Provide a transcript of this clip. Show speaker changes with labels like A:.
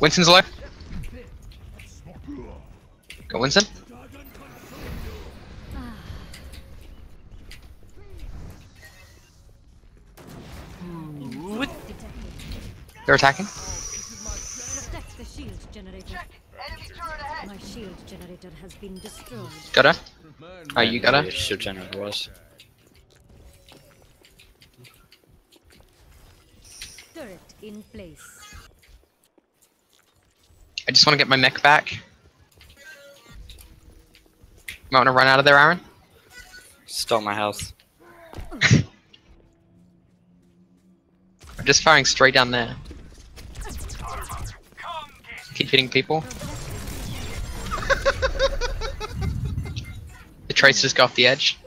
A: Winston's alive. Got Winston. They're attacking.
B: Protect the shield generator. My shield generator has been destroyed.
A: Got her. Oh, you got
C: Yeah,
A: her.
C: Shield generator was.
B: Turret in place.
A: I just want to get my mech back. Might want to run out of there, Aaron.
C: Stole my health.
A: I'm just firing straight down there. Keep hitting people. the trace just got off the edge.